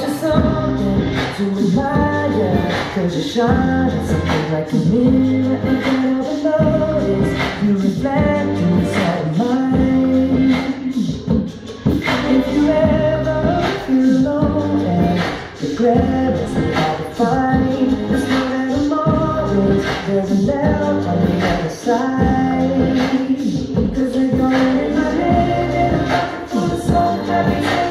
want you someday to admire. Cause you shine at something like a mirror And can overload You reflect inside mine. If you ever feel alone and regret It's not to find There's no that I'm There's a love on the other side. Cause it's going in my head And I'm full of soul happiness